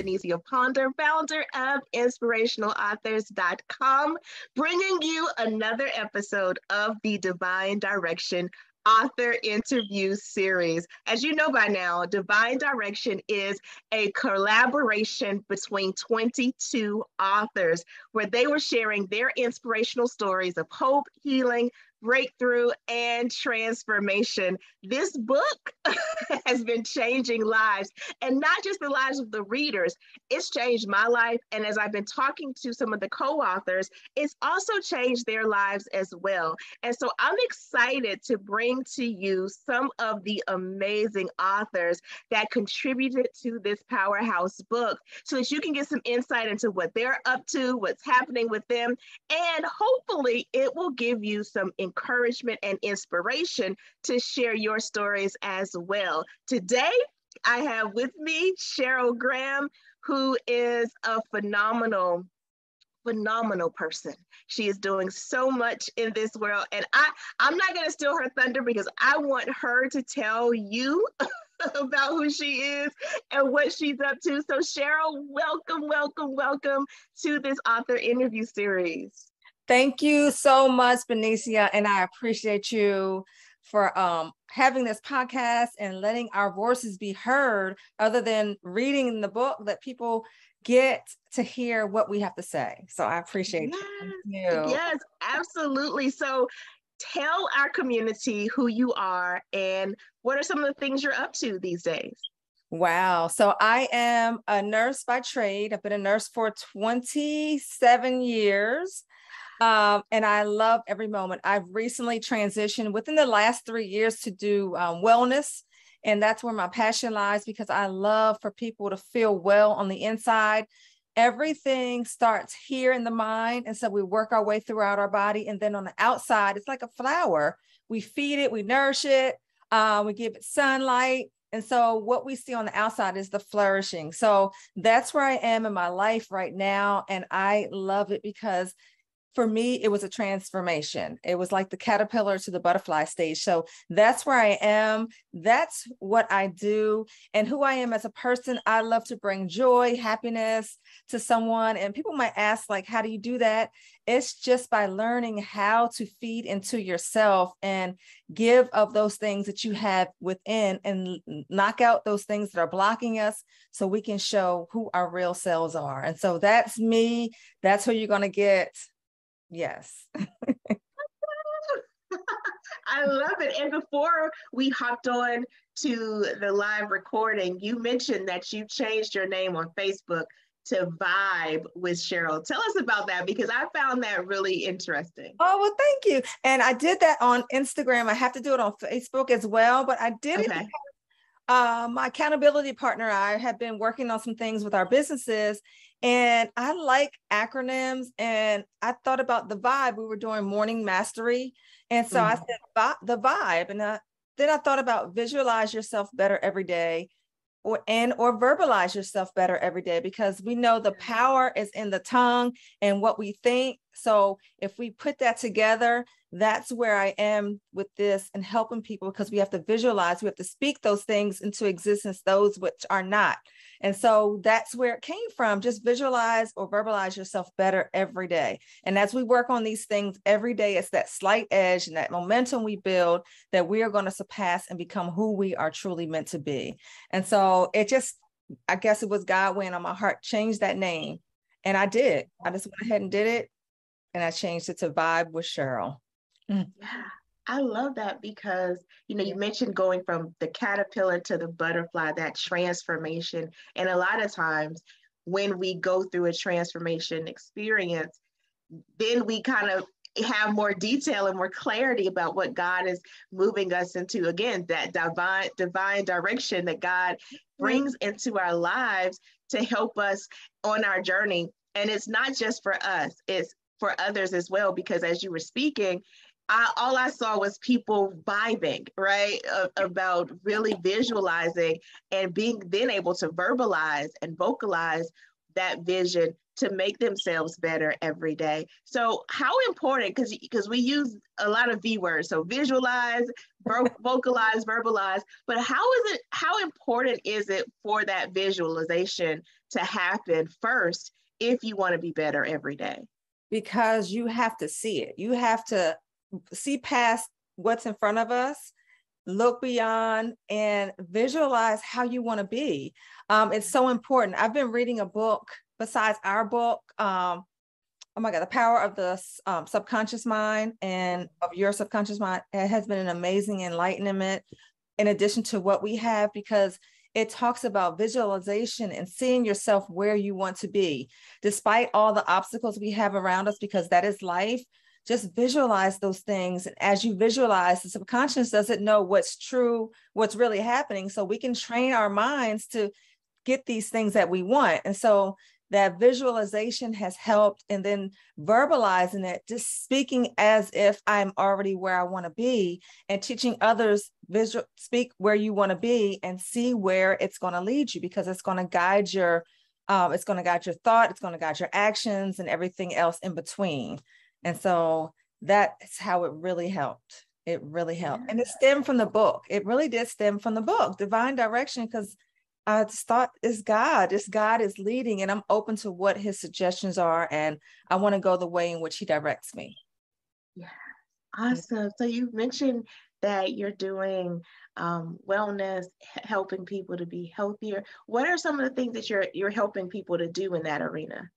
Benicia Ponder, founder of InspirationalAuthors.com, bringing you another episode of the Divine Direction author interview series. As you know by now, Divine Direction is a collaboration between 22 authors where they were sharing their inspirational stories of hope, healing, breakthrough and transformation. This book has been changing lives and not just the lives of the readers, it's changed my life. And as I've been talking to some of the co authors, it's also changed their lives as well. And so I'm excited to bring to you some of the amazing authors that contributed to this powerhouse book so that you can get some insight into what they're up to, what's happening with them, and hopefully it will give you some and inspiration to share your stories as well. Today, I have with me Cheryl Graham, who is a phenomenal phenomenal person. She is doing so much in this world. And I, I'm not going to steal her thunder because I want her to tell you about who she is and what she's up to. So, Cheryl, welcome, welcome, welcome to this author interview series. Thank you so much, Benicia, and I appreciate you for um, having this podcast and letting our voices be heard other than reading the book that people get to hear what we have to say. So I appreciate yes, you. Yes, absolutely. So tell our community who you are and what are some of the things you're up to these days. Wow. So I am a nurse by trade. I've been a nurse for 27 years. Um, and I love every moment. I've recently transitioned within the last three years to do um, wellness. And that's where my passion lies because I love for people to feel well on the inside. Everything starts here in the mind. And so we work our way throughout our body. And then on the outside, it's like a flower. We feed it, we nourish it, uh, we give it sunlight. And so what we see on the outside is the flourishing. So that's where I am in my life right now. And I love it because for me, it was a transformation. It was like the caterpillar to the butterfly stage. So that's where I am. That's what I do. And who I am as a person, I love to bring joy, happiness to someone. And people might ask, like, how do you do that? It's just by learning how to feed into yourself and give of those things that you have within and knock out those things that are blocking us so we can show who our real selves are. And so that's me. That's who you're going to get Yes. I love it. And before we hopped on to the live recording, you mentioned that you changed your name on Facebook to Vibe with Cheryl. Tell us about that because I found that really interesting. Oh, well, thank you. And I did that on Instagram. I have to do it on Facebook as well, but I did okay. it uh, my accountability partner, I have been working on some things with our businesses, and I like acronyms. And I thought about the vibe. We were doing morning mastery. And so mm-hmm. I said, the vibe. And I, then I thought about visualize yourself better every day or and or verbalize yourself better every day because we know the power is in the tongue and what we think. So if we put that together that's where i am with this and helping people because we have to visualize we have to speak those things into existence those which are not and so that's where it came from. Just visualize or verbalize yourself better every day. And as we work on these things every day, it's that slight edge and that momentum we build that we are going to surpass and become who we are truly meant to be. And so it just, I guess it was God weighing on my heart, change that name. And I did. I just went ahead and did it. And I changed it to Vibe with Cheryl. Mm. Yeah. I love that because you know you mentioned going from the caterpillar to the butterfly, that transformation. And a lot of times when we go through a transformation experience, then we kind of have more detail and more clarity about what God is moving us into. Again, that divine divine direction that God brings into our lives to help us on our journey. And it's not just for us, it's for others as well. Because as you were speaking, I, all I saw was people vibing, right? About really visualizing and being then able to verbalize and vocalize that vision to make themselves better every day. So how important, because because we use a lot of V words, so visualize, vocalize, verbalize, but how is it, how important is it for that visualization to happen first if you want to be better every day? Because you have to see it. You have to see past what's in front of us look beyond and visualize how you want to be. Um, it's so important. I've been reading a book besides our book. Um, oh my God, the power of the um, subconscious mind and of your subconscious mind. It has been an amazing enlightenment in addition to what we have because it talks about visualization and seeing yourself where you want to be, despite all the obstacles we have around us, because that is life just visualize those things. And as you visualize, the subconscious doesn't know what's true, what's really happening. So we can train our minds to get these things that we want. And so that visualization has helped. And then verbalizing it, just speaking as if I'm already where I want to be and teaching others visual speak where you want to be and see where it's going to lead you because it's going to guide your um, it's going to guide your thought, it's going to guide your actions and everything else in between. And so that's how it really helped. It really helped. And it stemmed from the book. It really did stem from the book, Divine Direction, because I just thought it's God. It's God is leading, and I'm open to what his suggestions are. And I want to go the way in which he directs me. Yeah. Awesome. So you mentioned that you're doing um, wellness, helping people to be healthier. What are some of the things that you're you're helping people to do in that arena?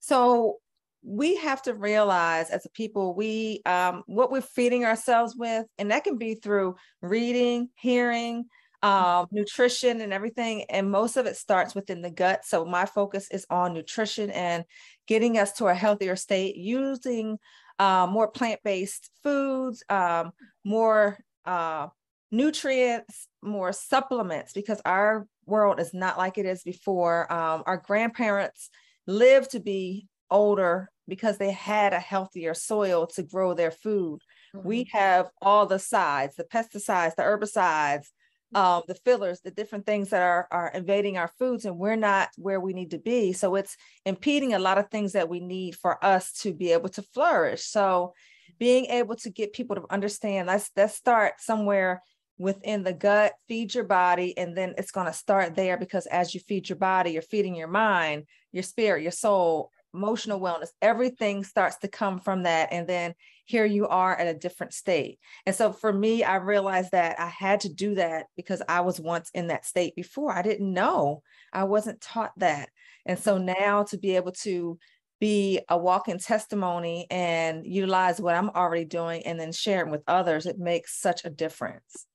So we have to realize as a people we um, what we're feeding ourselves with and that can be through reading hearing um, nutrition and everything and most of it starts within the gut. So my focus is on nutrition and getting us to a healthier state using uh, more plant-based foods um, more uh, nutrients more supplements because our world is not like it is before. Um, our grandparents lived to be older because they had a healthier soil to grow their food. Mm-hmm. We have all the sides, the pesticides, the herbicides, um, the fillers, the different things that are, are invading our foods, and we're not where we need to be. So it's impeding a lot of things that we need for us to be able to flourish. So being able to get people to understand, let's let's start somewhere within the gut, feed your body, and then it's going to start there because as you feed your body, you're feeding your mind, your spirit, your soul, emotional wellness, everything starts to come from that. And then here you are at a different state. And so for me, I realized that I had to do that because I was once in that state before. I didn't know, I wasn't taught that. And so now to be able to be a walking testimony and utilize what I'm already doing and then share it with others, it makes such a difference.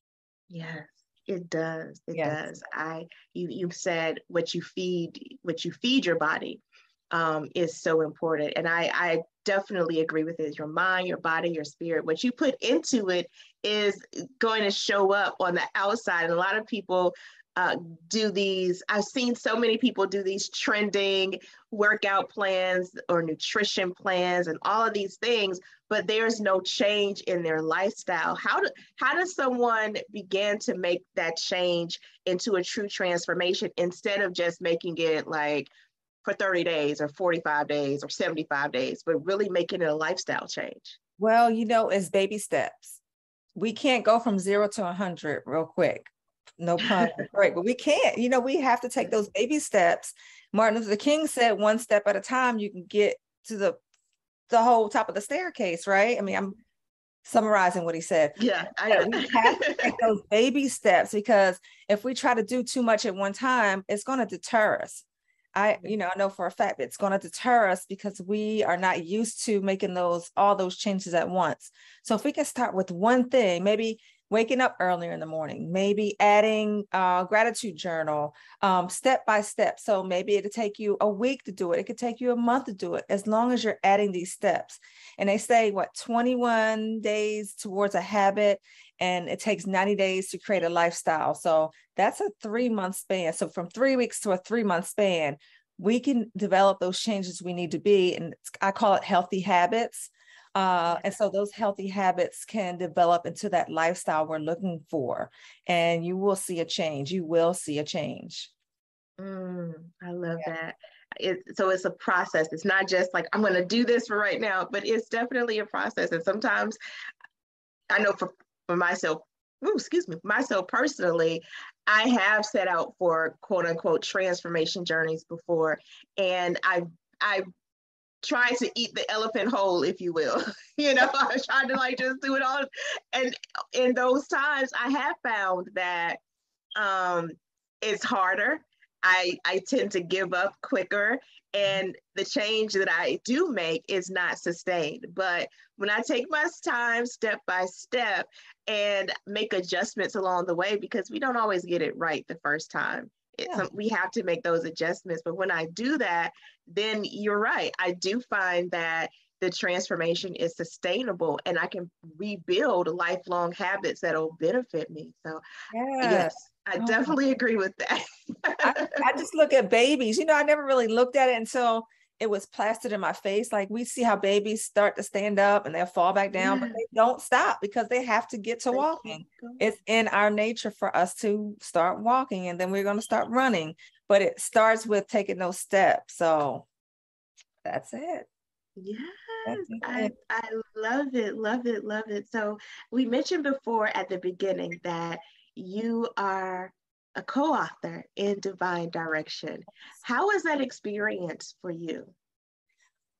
Yes. It does. It yes. does. I you you've said what you feed what you feed your body um, is so important. And I, I definitely agree with it. Your mind, your body, your spirit, what you put into it is going to show up on the outside. And a lot of people uh, do these, I've seen so many people do these trending workout plans or nutrition plans and all of these things, but there's no change in their lifestyle. How do how does someone begin to make that change into a true transformation instead of just making it like, for 30 days or 45 days or 75 days, but really making it a lifestyle change? Well, you know, it's baby steps. We can't go from zero to 100 real quick. No pun, right? But we can't. You know, we have to take those baby steps. Martin Luther King said, "One step at a time, you can get to the the whole top of the staircase." Right? I mean, I'm summarizing what he said. Yeah, I we have to take those baby steps because if we try to do too much at one time, it's going to deter us. I, you know, I know for a fact it's going to deter us because we are not used to making those all those changes at once. So if we can start with one thing, maybe waking up earlier in the morning, maybe adding a gratitude journal, um, step by step. So maybe it'll take you a week to do it. It could take you a month to do it, as long as you're adding these steps. And they say what 21 days towards a habit, and it takes 90 days to create a lifestyle. So that's a three month span. So from three weeks to a three month span, we can develop those changes we need to be. And I call it healthy habits. Uh, and so those healthy habits can develop into that lifestyle we're looking for. And you will see a change. You will see a change. Mm, I love yeah. that. it, so it's a process. It's not just like I'm going to do this for right now, but it's definitely a process. And sometimes I know for for myself, ooh, excuse me, myself personally, I have set out for quote unquote transformation journeys before, and I I tried to eat the elephant whole, if you will. you know, I tried to like just do it all. And in those times, I have found that um, it's harder. I, I tend to give up quicker and the change that I do make is not sustained. But when I take my time step by step and make adjustments along the way, because we don't always get it right the first time. Yeah. we have to make those adjustments. But when I do that, then you're right. I do find that the transformation is sustainable and I can rebuild lifelong habits that'll benefit me. So, yes, yes I oh. definitely agree with that. I, I, just look at babies. You know, I never really looked at it until it was plastered in my face. Like we see how babies start to stand up and they'll fall back down, yeah. but they don't stop because they have to get to they walking. It's in our nature for us to start walking and then we're going to start running. But it starts with taking those steps. So that's it. Yes, I, I love it, love it, love it. So we mentioned before at the beginning that you are a co-author in Divine Direction. How was that experience for you?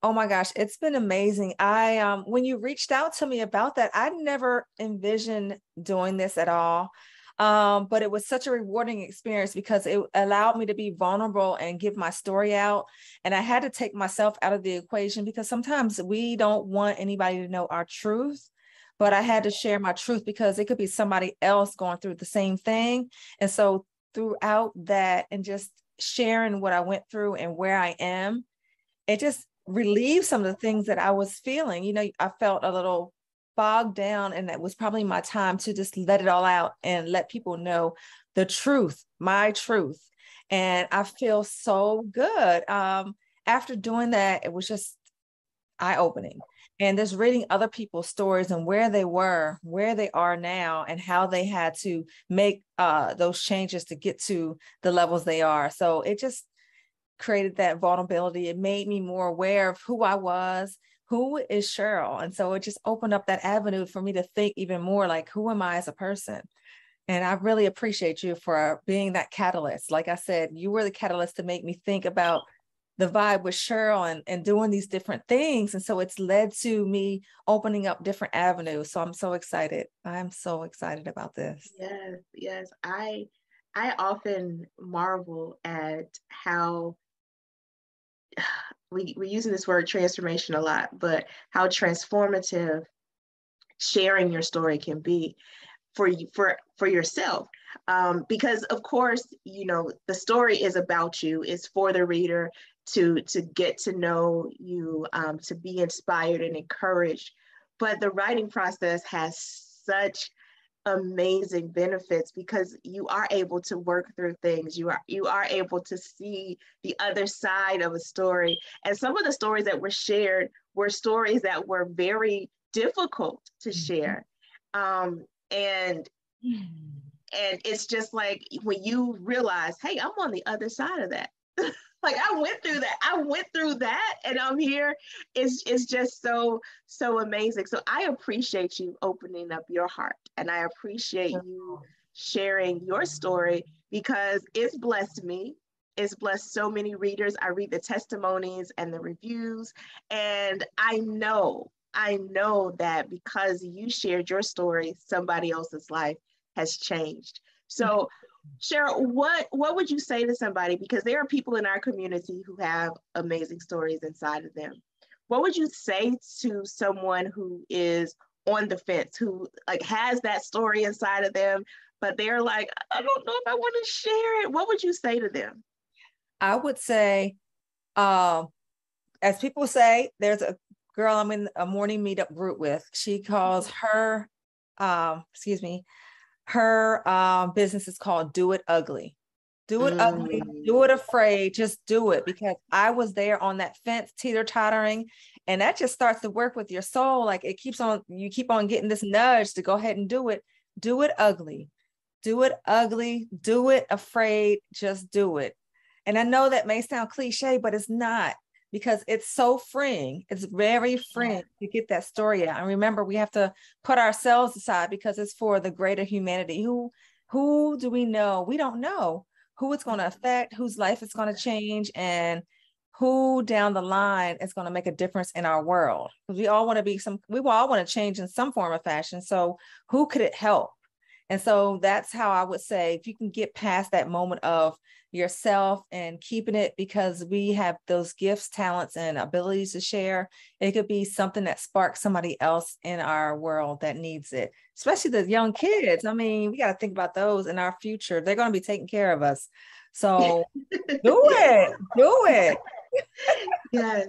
Oh my gosh, it's been amazing. I um when you reached out to me about that, I never envisioned doing this at all. Um, but it was such a rewarding experience because it allowed me to be vulnerable and give my story out. And I had to take myself out of the equation because sometimes we don't want anybody to know our truth but I had to share my truth because it could be somebody else going through the same thing. And so throughout that and just sharing what I went through and where I am, it just relieved some of the things that I was feeling. You know, I felt a little bogged down, and that was probably my time to just let it all out and let people know the truth, my truth. And I feel so good. Um, after doing that, it was just eye opening and just reading other people's stories and where they were where they are now and how they had to make uh, those changes to get to the levels they are so it just created that vulnerability it made me more aware of who i was who is cheryl and so it just opened up that avenue for me to think even more like who am i as a person and I really appreciate you for being that catalyst. Like I said, you were the catalyst to make me think about the vibe with Cheryl and, and doing these different things. And so it's led to me opening up different avenues. So I'm so excited. I'm so excited about this. Yes, yes. I I often marvel at how we, we're using this word transformation a lot, but how transformative sharing your story can be for you for for yourself um, because of course you know the story is about you it's for the reader to to get to know you, um, to be inspired and encouraged. But the writing process has such amazing benefits because you are able to work through things. You are you are able to see the other side of a story. And some of the stories that were shared were stories that were very difficult to mm-hmm. share. Um, and and it's just like when you realize hey i'm on the other side of that like I went through that. I went through that and I'm here. It's it's just so so amazing. So I appreciate you opening up your heart and I appreciate you sharing your story because it's blessed me. It's blessed so many readers. I read the testimonies and the reviews and I know I know that because you shared your story, somebody else's life has changed. So Cheryl, what what would you say to somebody because there are people in our community who have amazing stories inside of them. What would you say to someone who is on the fence, who like has that story inside of them, but they're like, I don't know if I want to share it. What would you say to them? I would say, um, as people say, there's a girl I'm in a morning meetup group with. She calls her, um, excuse me, her um, business is called Do It Ugly. Do it mm. ugly, do it afraid, just do it because I was there on that fence teeter tottering. And that just starts to work with your soul. Like it keeps on, you keep on getting this nudge to go ahead and do it. Do it ugly, do it ugly, do it afraid, just do it. And I know that may sound cliche, but it's not because it's so freeing. It's very freeing to get that story out. And remember, we have to put ourselves aside because it's for the greater humanity. Who who do we know? We don't know who it's going to mm-hmm. affect, whose life it's going to change, and who down the line is going to make a difference in our world. Because we all want to be some, we all want to change in some form of fashion. So who could it help? And so that's how I would say if you can get past that moment of yourself and keeping it because we have those gifts, talents, and abilities to share, it could be something that sparks somebody else in our world that needs it, especially the young kids. I mean, we got to think about those in our future. They're going to be taking care of us. So do it, do it. yes.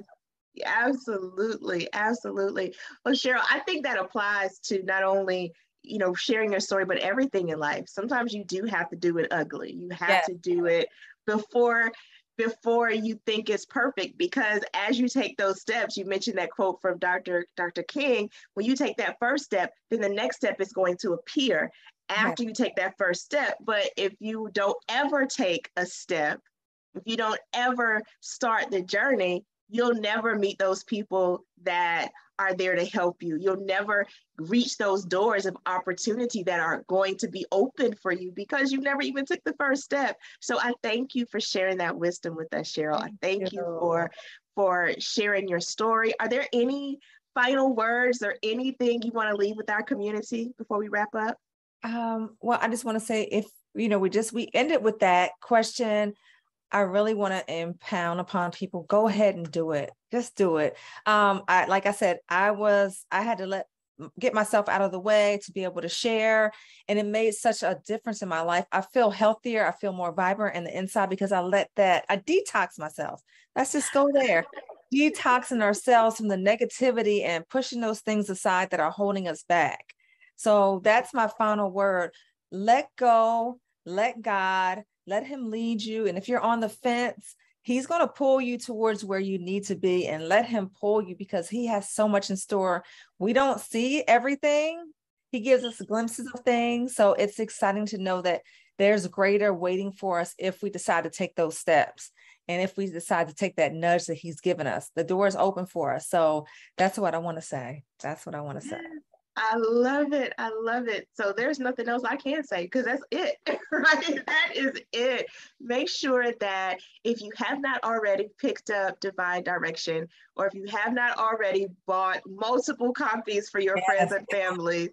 Absolutely, absolutely. Well, Cheryl, I think that applies to not only you know sharing your story but everything in life sometimes you do have to do it ugly. You have yeah. to do it before before you think it's perfect because as you take those steps you mentioned that quote from dr dr king when you take that first step then the next step is going to appear after you take that first step. But if you don't ever take a step if you don't ever start the journey you'll never meet those people that are there to help you. You'll never reach those doors of opportunity that are going to be open for you because you never even took the first step. So I thank you for sharing that wisdom with us, Cheryl. I thank you. you for for sharing your story. Are there any final words or anything you want to leave with our community before we wrap up? Um, well, I just want to say if you know we just we ended with that question I really want to impound upon people. Go ahead and do it. Just do it. Um, I like I said, I was I had to let get myself out of the way to be able to share and it made such a difference in my life i feel healthier i feel more vibrant in the inside because i let that i detox myself let's just go there detoxing ourselves from the negativity and pushing those things aside that are holding us back so that's my final word let go let god let him lead you. And if you're on the fence, he's going to pull you towards where you need to be and let him pull you because he has so much in store. We don't see everything. He gives us glimpses of things. So it's exciting to know that there's greater waiting for us if we decide to take those steps. And if we decide to take that nudge that he's given us, the door is open for us. So that's what I want to say. That's what I want to say. I love it. I love it. So there's nothing else I can say because that's it, right? That is it. Make sure that if you have not already picked up Divine Direction, or if you have not already bought multiple copies for your yes. friends and family,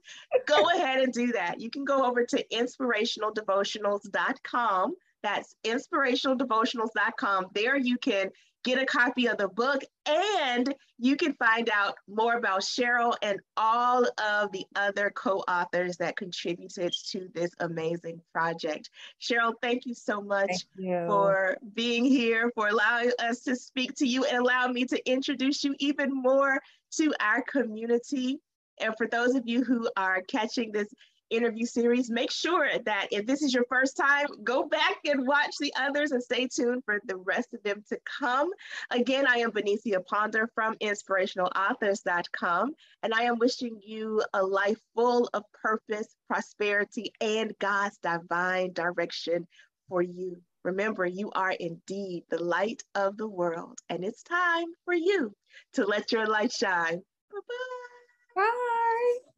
go ahead and do that. You can go over to inspirationaldevotionals.com. That's inspirationaldevotionals.com. There you can get a copy of the book, and you can find out more about Cheryl and all of the other co-authors that contributed to this amazing project. Cheryl, thank you so much you. for being here, for allowing us to speak to you and allow me to introduce you even more to our community. And for those of you who are catching this interview series. Make sure that if this is your first time, go back and watch the others and stay tuned for the rest of them to come. Again, I am Benicia Ponder from inspirationalauthors.com, and I am wishing you a life full of purpose, prosperity, and God's divine direction for you. Remember, you are indeed the light of the world, and it's time for you to let your light shine. Bye-bye. Bye.